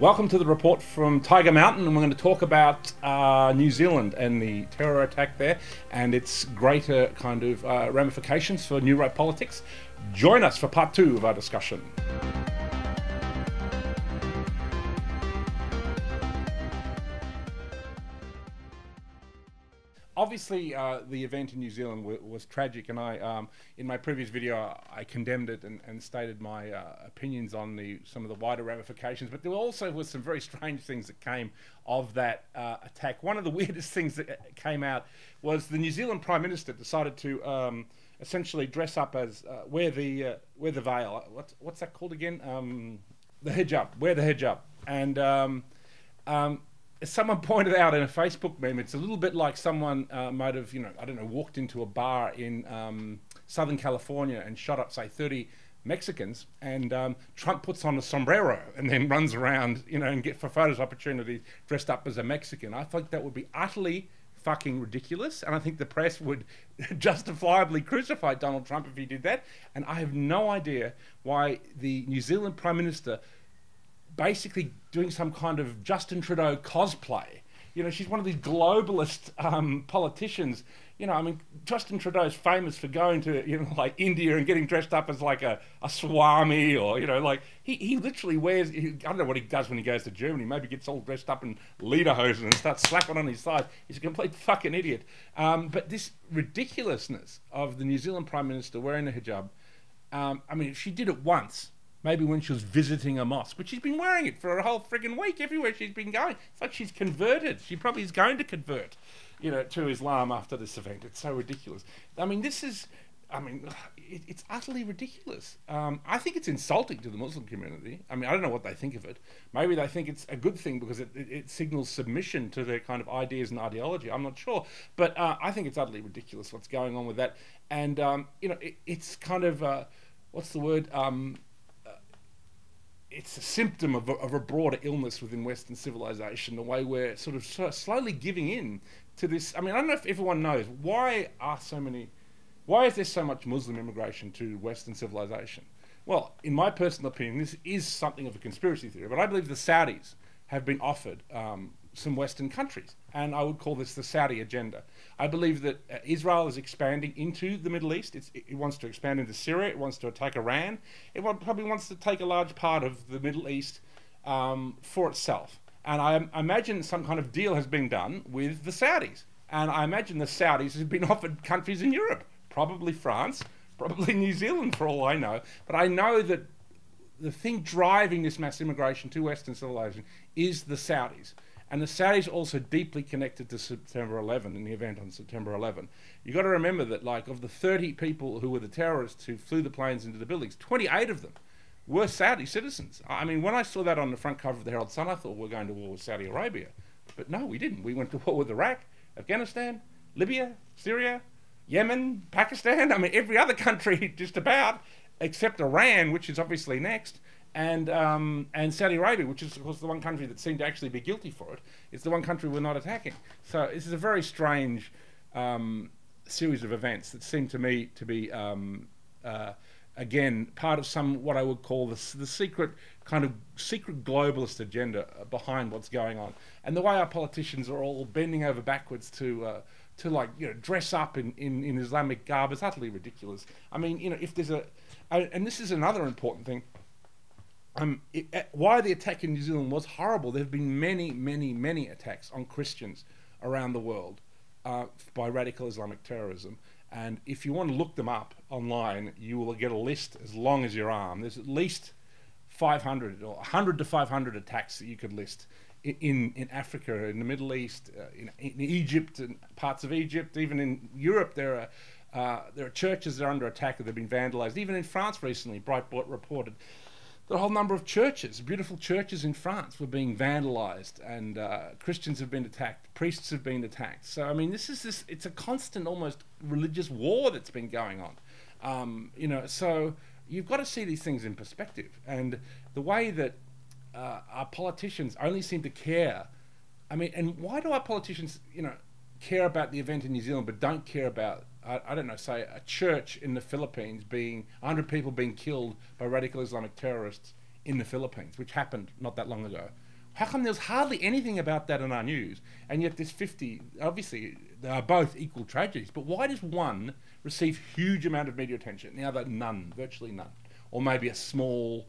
Welcome to the report from Tiger Mountain, and we're going to talk about uh, New Zealand and the terror attack there and its greater kind of uh, ramifications for New Right politics. Join us for part two of our discussion. Obviously, uh, the event in New Zealand was tragic, and I, um, in my previous video, I condemned it and, and stated my uh, opinions on the some of the wider ramifications. But there also was some very strange things that came of that uh, attack. One of the weirdest things that uh, came out was the New Zealand Prime Minister decided to um, essentially dress up as uh, wear the uh, wear the veil. What's what's that called again? Um, the hijab. Wear the hijab, and um, someone pointed out in a Facebook meme, it's a little bit like someone uh, might have, you know, I don't know, walked into a bar in um, Southern California and shot up, say, 30 Mexicans, and um, Trump puts on a sombrero and then runs around, you know, and get for photos opportunities dressed up as a Mexican. I think that would be utterly fucking ridiculous, and I think the press would justifiably crucify Donald Trump if he did that. And I have no idea why the New Zealand Prime Minister basically doing some kind of Justin Trudeau cosplay. You know, she's one of these globalist um, politicians. You know, I mean, Justin Trudeau's famous for going to, you know, like India and getting dressed up as like a, a swami or, you know, like he, he literally wears, he, I don't know what he does when he goes to Germany. Maybe gets all dressed up in lederhosen and starts slapping on his thighs. He's a complete fucking idiot. Um, but this ridiculousness of the New Zealand Prime Minister wearing a hijab, um, I mean, she did it once Maybe when she was visiting a mosque, but she's been wearing it for a whole frigging week everywhere she's been going. It's like she's converted. She probably is going to convert, you know, to Islam after this event. It's so ridiculous. I mean, this is, I mean, it, it's utterly ridiculous. Um, I think it's insulting to the Muslim community. I mean, I don't know what they think of it. Maybe they think it's a good thing because it, it, it signals submission to their kind of ideas and ideology. I'm not sure, but uh, I think it's utterly ridiculous what's going on with that. And um, you know, it's kind of uh, what's the word? Um, it's a symptom of a, of a, broader illness within Western civilization, the way we're sort of so slowly giving in to this. I mean, I don't know if everyone knows why are so many, why is there so much Muslim immigration to Western civilization? Well, in my personal opinion, this is something of a conspiracy theory, but I believe the Saudis have been offered um, some Western countries. And I would call this the Saudi agenda. I believe that uh, Israel is expanding into the Middle East. It's, it wants to expand into Syria. It wants to attack Iran. It probably wants to take a large part of the Middle East um, for itself. And I, I imagine some kind of deal has been done with the Saudis. And I imagine the Saudis have been offered countries in Europe, probably France, probably New Zealand, for all I know. But I know that the thing driving this mass immigration to Western civilization is the Saudis. And the Saudis also deeply connected to September 11 in the event on September 11. You've got to remember that, like, of the 30 people who were the terrorists who flew the planes into the buildings, 28 of them were Saudi citizens. I mean, when I saw that on the front cover of the Herald Sun, I thought we we're going to war with Saudi Arabia. But no, we didn't. We went to war with Iraq, Afghanistan, Libya, Syria, Yemen, Pakistan. I mean, every other country just about, except Iran, which is obviously next and um, and Saudi Arabia, which is of course the one country that seemed to actually be guilty for it, is the one country we're not attacking. So this is a very strange um, series of events that seem to me to be um, uh, again part of some what I would call the, the secret kind of secret globalist agenda behind what's going on, and the way our politicians are all bending over backwards to. Uh, to like you know dress up in, in, in Islamic garb is utterly ridiculous. I mean you know if there's a and this is another important thing um, it, uh, why the attack in New Zealand was horrible. There have been many, many, many attacks on Christians around the world uh, by radical Islamic terrorism. And if you want to look them up online, you will get a list as long as your arm. There's at least 500 or 100 to 500 attacks that you could list in, in Africa, in the Middle East, uh, in, in, Egypt, and parts of Egypt, even in Europe. There are uh, there are churches that are under attack that have been vandalized. Even in France recently, Breitbart reported the whole number of churches, beautiful churches in France, were being vandalized, and uh, Christians have been attacked, priests have been attacked. So I mean, this is this. It's a constant, almost religious war that's been going on. Um, you know, so you've got to see these things in perspective, and the way that uh, our politicians only seem to care. I mean, and why do our politicians, you know, care about the event in New Zealand but don't care about I, I, don't know, say a church in the Philippines being 100 people being killed by radical Islamic terrorists in the Philippines, which happened not that long ago. How come there's hardly anything about that in our news? And yet there's 50, obviously, they are both equal tragedies. But why does one receive huge amount of media attention, the other none, virtually none? Or maybe a small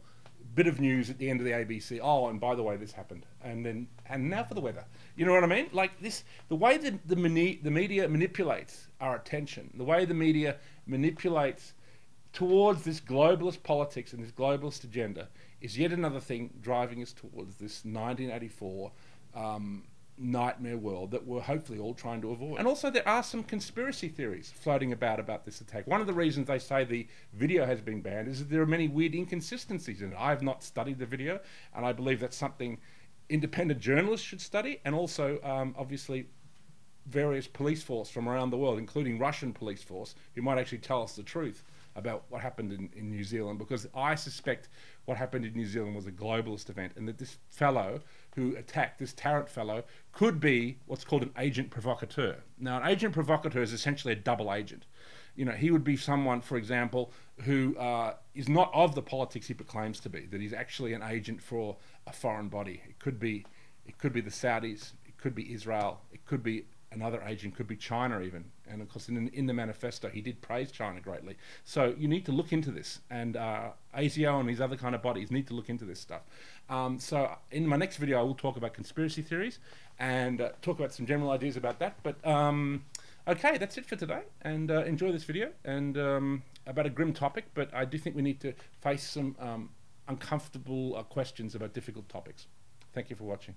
bit of news at the end of the ABC. Oh, and by the way, this happened. And then, and now for the weather. You know what I mean? Like this, the way that the, mani- the media manipulates our attention, the way the media manipulates towards this globalist politics and this globalist agenda is yet another thing driving us towards this 1984 um, nightmare world that we're hopefully all trying to avoid. And also, there are some conspiracy theories floating about about this attack. One of the reasons they say the video has been banned is that there are many weird inconsistencies in it. I have not studied the video, and I believe that's something independent journalists should study, and also, um, obviously, various police force from around the world, including Russian police force, who might actually tell us the truth about what happened in, in New Zealand because I suspect what happened in New Zealand was a globalist event and that this fellow who attacked, this Tarrant fellow, could be what's called an agent provocateur. Now, an agent provocateur is essentially a double agent. You know, he would be someone, for example, who uh, is not of the politics he proclaims to be, that he's actually an agent for a foreign body. It could be, it could be the Saudis, it could be Israel, it could be another agent could be China even. And of course, in, in the manifesto, he did praise China greatly. So you need to look into this. And uh, and these other kind of bodies need to look into this stuff. Um, so in my next video, I will talk about conspiracy theories and uh, talk about some general ideas about that. But um, okay, that's it for today. And uh, enjoy this video and um, about a grim topic. But I do think we need to face some um, uncomfortable uh, questions about difficult topics. Thank you for watching.